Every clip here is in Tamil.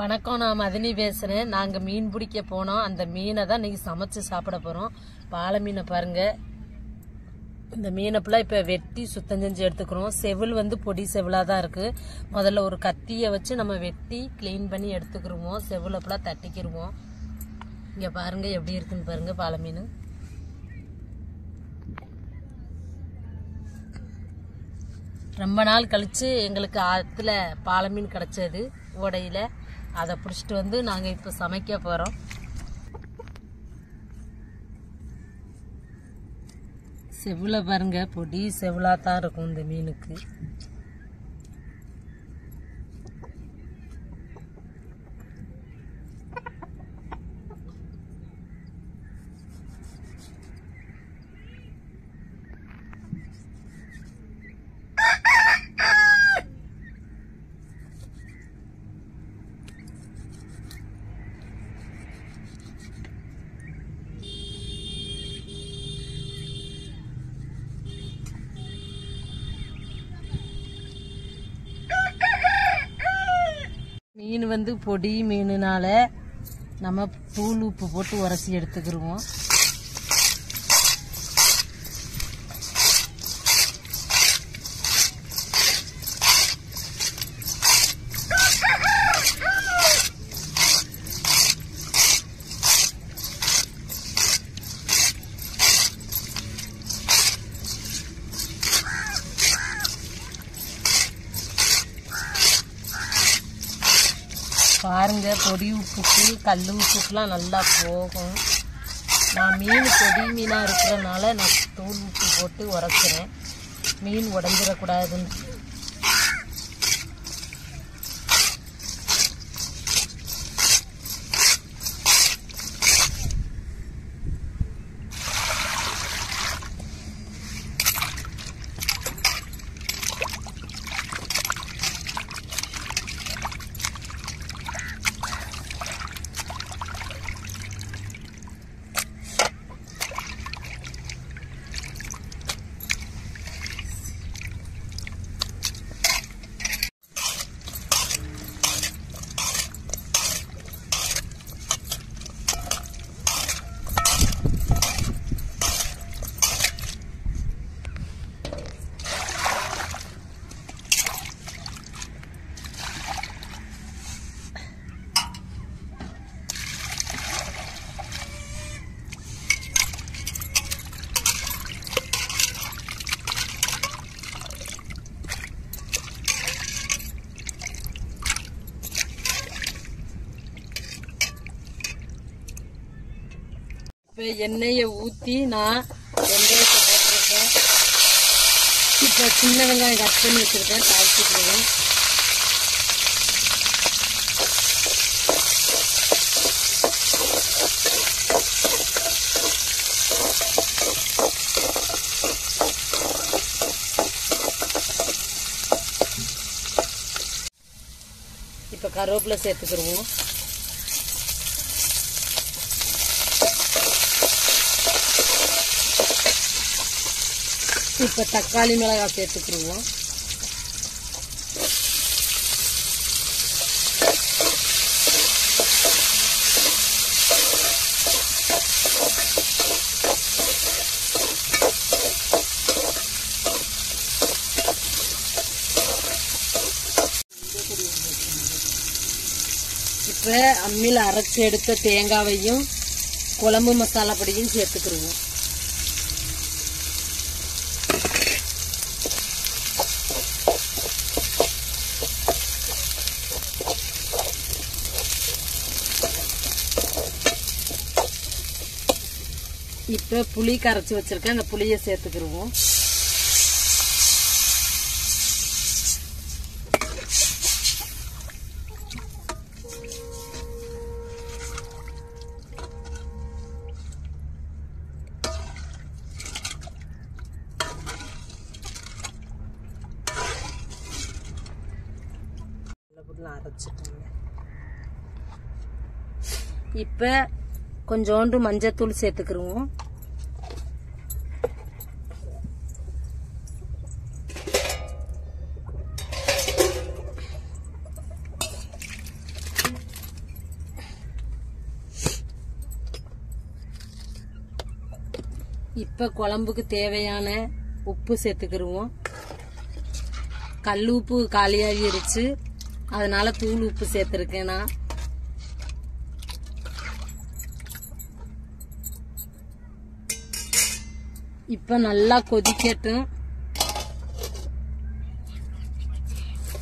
வணக்கம் நான் மதினி பேசுகிறேன் நாங்கள் மீன் பிடிக்க போனோம். அந்த மீனை தான் இன்னைக்கு சமைச்சு சாப்பிட போகிறோம் பாலை மீனை பாருங்கள் இந்த மீனை ஃபுல்லாக இப்போ வெட்டி சுத்தம் செஞ்சு எடுத்துக்கிறோம். செவில் வந்து பொடி செவிலாக தான் இருக்குது முதல்ல ஒரு கத்தியை வச்சு நம்ம வெட்டி க்ளீன் பண்ணி எடுத்துக்கிருவோம். செவில் ஃபுல்லாக தட்டிக்கிருவோம். இங்கே பாருங்கள் எப்படி இருக்குன்னு பாருங்கள் பாலை மீன். ரொம்ப நாள் கழித்து எங்களுக்கு ஆற்றுல பாலை மீன் கிடச்சது. ஓடையில். அதை பிடிச்சிட்டு வந்து நாங்கள் இப்போ சமைக்க போகிறோம் செவ்வில் பாருங்க பொடி செவிலாக தான் இருக்கும் இந்த மீனுக்கு. மீன் வந்து பொடி மீனுனால நம்ம தூள் உப்பு போட்டு உரசி எடுத்துக்கிடுவோம் பாருங்க பொடி உப்புக்கு கல் உப்புக்குலாம் நல்லா போகும். நான் மீன் பொடி மீனாக இருக்கிறனால நான் தூள் உப்பு போட்டு உரைக்கிறேன். மீன் உடஞ்சிடக்கூடாதுன்னு எண்ணெயை ஊற்றி நான் வெங்காயத்தை போட்டிருக்கேன் இப்போ சின்ன வெங்காயம் கட் பண்ணி வச்சுருக்கேன் தாளிச்சுக்கிறேன் இப்போ கருவேப்பிலை சேர்த்துக்கிடுவோம் இப்போ தக்காளி மிளகாய் சேர்த்துக்கிடுவோம். இப்போ அம்மியில் அரைச்சி எடுத்த தேங்காவையும் குழம்பு மசாலாப்படியும் சேர்த்துக்கிடுவோம். இப்போ புளி கரைச்சி வச்சிருக்கேன். அந்த புளியை சேர்த்துக்கிருவோம். அரைச்சிட்டேங்க. இப்போ கொஞ்சோண்டு மஞ்சத்தூள் சேர்த்துக்கிருவோம். இப்ப குழம்புக்கு தேவையான உப்பு சேர்த்துக்கிருவோம். கல் உப்பு காலியாகிருச்சு. அதனால தூள் உப்பு சேர்த்துருக்கேன் நான். இப்ப நல்லா கொதிக்கட்டும்.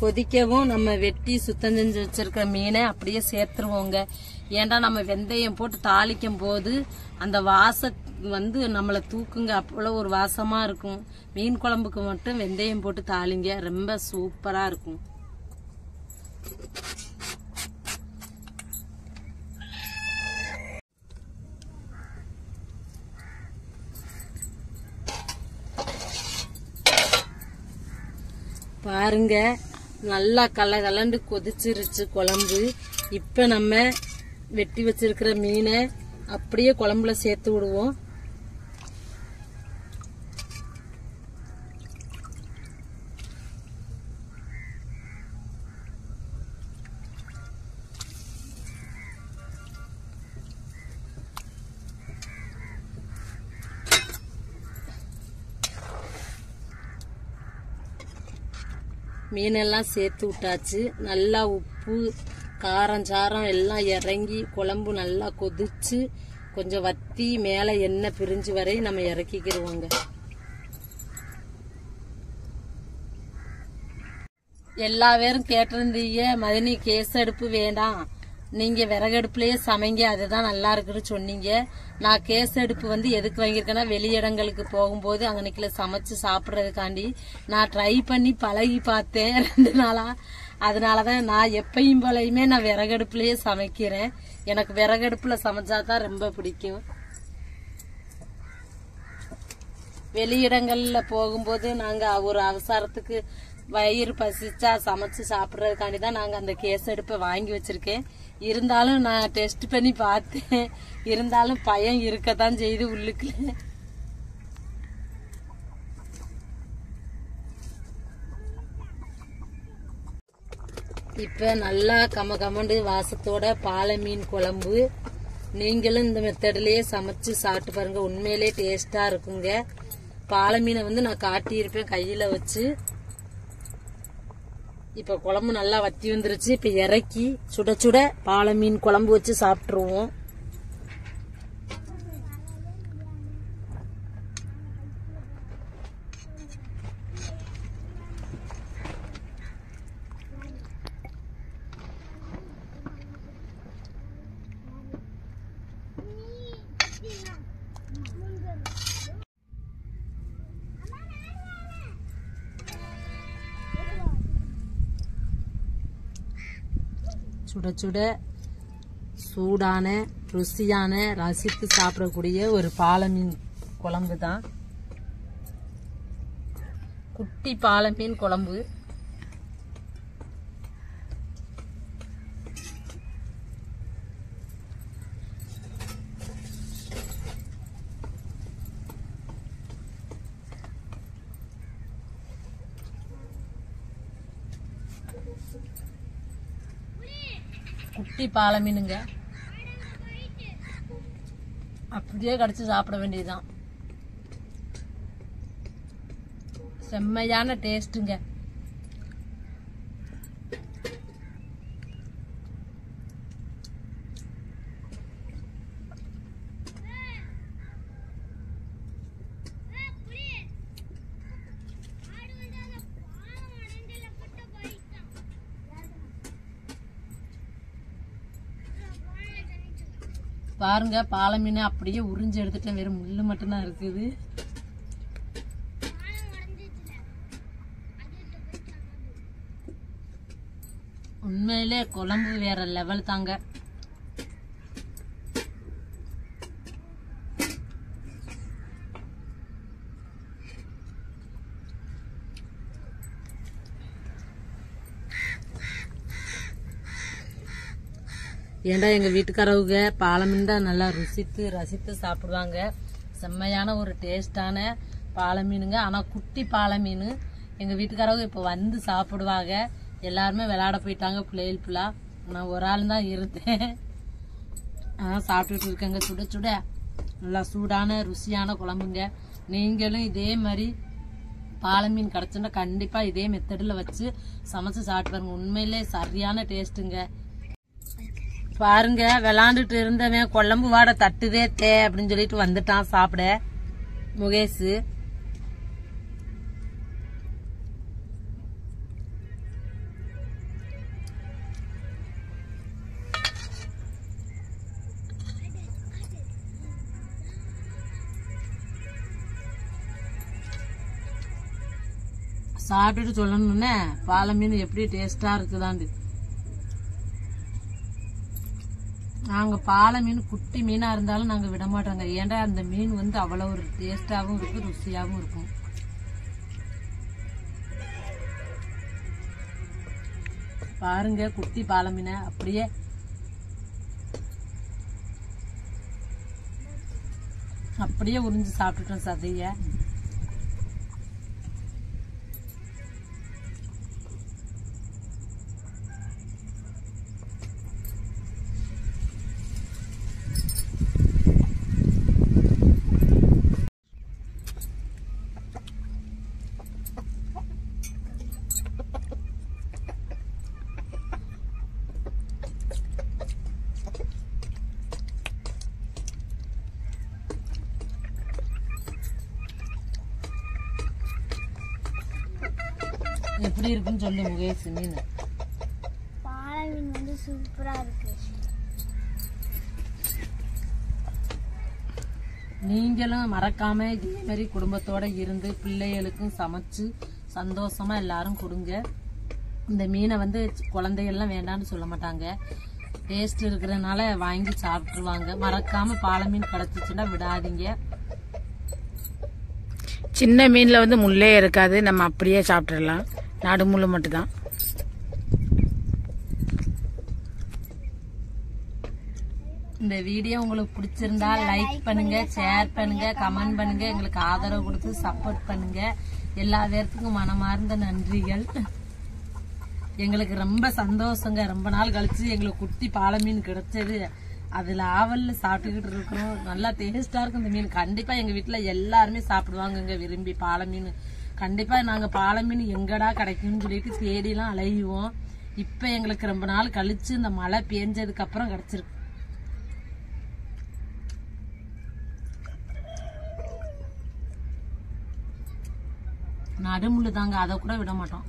கொதிக்கவும் நம்ம வெட்டி சுத்தம் செஞ்சு வச்சிருக்க மீனை அப்படியே சேர்த்துருவோங்க. ஏன்டா நம்ம வெந்தயம் போட்டு தாளிக்கும் போது அந்த வாச வந்து நம்மளை தூக்குங்க. அவ்வளோ ஒரு வாசமாக இருக்கும். மீன் குழம்புக்கு மட்டும் வெந்தயம் போட்டு தாளிங்க. ரொம்ப சூப்பராக இருக்கும். பாருங்க. நல்லா கல கலண்டு கொதிச்சிருச்சு குழம்பு. இப்போ நம்ம வெட்டி வச்சிருக்கிற மீனை அப்படியே குழம்புல சேர்த்து விடுவோம். மீனெல்லாம் சேர்த்து விட்டாச்சு. நல்லா உப்பு காரம் சாரம் எல்லாம் இறங்கி குழம்பு நல்லா கொதிச்சு கொஞ்சம் வத்தி மேலே எண்ணெய் பிரிஞ்சு வரை நம்ம இறக்கிக்கிடுவோங்க எல்லா பேரும் கேட்டிருந்தீங்க மதினி கேஸ் அடுப்பு வேண்டாம். நீங்க விறகடுப்புலயே சமைங்க அதுதான் நல்லா இருக்குன்னு சொன்னீங்க. நான் கேஸ் அடுப்பு வந்து எதுக்கு வாங்கியிருக்கேன்னா வெளியிடங்களுக்கு போகும்போது அங்கனைக்குல சமைச்சு சாப்பிட்றதுக்காண்டி நான் ட்ரை பண்ணி பழகி பார்த்தேன் ரெண்டு நாளா. அதனாலதான் நான் எப்பயும் போலையுமே நான் விறகடுப்புலயே சமைக்கிறேன். எனக்கு விறகடுப்புல சமைச்சாதான் ரொம்ப பிடிக்கும். வெளியிடங்கள்ல போகும்போது நாங்க ஒரு அவசரத்துக்கு வயிறு பசிச்சா சமைச்சு சாப்பிட்றதுக்காண்டி தான் நாங்க அந்த கேஸ் அடுப்பை வாங்கி வச்சிருக்கேன். இருந்தாலும் நான் டெஸ்ட் பண்ணி பார்த்தேன். இருந்தாலும் பயம் இருக்கத்தான் செய்து உள்ளுக்குள்ள. இப்போ நல்லா கம கமண்டு வாசத்தோட பாலை மீன் குழம்பு. நீங்களும் இந்த மெத்தட்லேயே சமைச்சு சாப்பிட்டு பாருங்க. உண்மையிலே டேஸ்டா இருக்குங்க. பாலை மீனை வந்து நான் காட்டியிருப்பேன் கையில வச்சு. இப்ப குழம்பு நல்லா வத்தி வந்துருச்சு. இப்ப இறக்கி சுட சுட பாலை மீன் குழம்பு வச்சு சாப்பிட்டுருவோம். சுட சுட சூடான ருசியான ரசித்து சாப்பிடக்கூடிய ஒரு பாலை மீன் குழம்பு தான் குட்டி பாலை மீன் குழம்பு. குட்டி பாலை மீனுங்க அப்படியே கடிச்சு சாப்பிட வேண்டியதுதான் செம்மையான டேஸ்ட்டுங்க பாருங்க பாலை மீன் அப்படியே உறிஞ்சு எடுத்துட்டு வெறும் முள்ளு மட்டும்தான் இருக்குது. உண்மையிலே குழம்பு வேற லெவல் தாங்க. ஏன்டா எங்க வீட்டுக்காரவங்க பாலமீன் தான் நல்லா ருசித்து ரசித்து சாப்பிடுவாங்க. செம்மையான ஒரு டேஸ்டான பாலை மீனுங்க. ஆனா குட்டி பாலை மீன் எங்க வீட்டுக்காரவங்க இப்ப வந்து சாப்பிடுவாங்க. எல்லாருமே விளையாட போயிட்டாங்க பிள்ளைகள் ஃபுல்லா நான் ஒரு ஆள் தான் இருந்தேன். ஆனால் சாப்பிட்டுட்டு இருக்கேங்க. சுட சுட. நல்லா சூடான ருசியான குழம்புங்க. நீங்களும் இதே மாதிரி பாலை மீன் கிடச்சுன்னா கண்டிப்பாக இதே மெத்தடில் வச்சு சமைச்சு சாப்பிட்டு பாருங்க. உண்மையிலே சரியான டேஸ்ட்டுங்க பாருங்க விளாண்டுட்டு இருந்தவன் குழம்பு வாடை தட்டுவே தே அப்படின்னு சொல்லிட்டு வந்துட்டான் சாப்பிட. முகேஷ். சாப்பிட்டுட்டு சொல்லணும்னே பாலை மீன் எப்படி டேஸ்டா இருக்குதான்னு நாங்க பாலை மீன் குட்டி மீனா இருந்தாலும் நாங்க விட மாட்டோங்க. ஏன்டா அந்த மீன் வந்து அவ்வளவு ஒரு டேஸ்டாவும் இருக்கும் ருசியாவும் இருக்கும். பாருங்க குட்டி பாலை மீனை. அப்படியே அப்படியே உறிஞ்சு சாப்பிட்டுட்டோம் சதைய. எப்படி இருக்குன்னு சொல்லு முகேஷ் மீன். பாலை மீன் வந்து சூப்பரா இருக்கு. நீங்களும் மறக்காம இதே மாதிரி குடும்பத்தோட இருந்து பிள்ளைகளுக்கும் சமைச்சு சந்தோஷமா எல்லாரும் கொடுங்க. இந்த மீனை வந்து குழந்தைகள்லாம் வேண்டாம்னு சொல்ல மாட்டாங்க. டேஸ்ட் இருக்கிறதுனால வாங்கி சாப்பிட்டுருவாங்க. மறக்காம பாலை மீன் கிடைச்சிச்சுன்னா விடாதீங்க. சின்ன மீன்ல வந்து முள்ளே இருக்காது. நம்ம அப்படியே சாப்பிட்டுடலாம் நாடு முள்ளு மட்டும்தான். இந்த வீடியோ உங்களுக்கு பிடிச்சிருந்தா லைக் பண்ணுங்க ஷேர் பண்ணுங்க கமெண்ட் பண்ணுங்க எங்களுக்கு ஆதரவு கொடுத்து சப்போர்ட் பண்ணுங்க. எல்லா பேர்த்துக்கும் மனமார்ந்த நன்றிகள். எங்களுக்கு ரொம்ப சந்தோஷங்க. ரொம்ப நாள் கழிச்சு எங்களுக்கு குட்டி பாலை மீன் கிடைச்சது. அதுல ஆவல்ல சாப்பிட்டுக்கிட்டு இருக்கிறோம். நல்லா டேஸ்டா இருக்கும் இந்த மீன். கண்டிப்பா எங்க வீட்டுல எல்லாருமே சாப்பிடுவாங்கங்க விரும்பி பாலை மீன். கண்டிப்பா நாங்க பாலை மீன் எங்கடா கிடைக்கும்னு சொல்லிட்டு தேடிலாம் அலையுவோம். இப்ப எங்களுக்கு ரொம்ப நாள் கழிச்சு இந்த மழை பேஞ்சதுக்கு அப்புறம் கிடைச்சிருக்கு. நடுமுள்ளு தாங்க அதை கூட விட மாட்டோம்.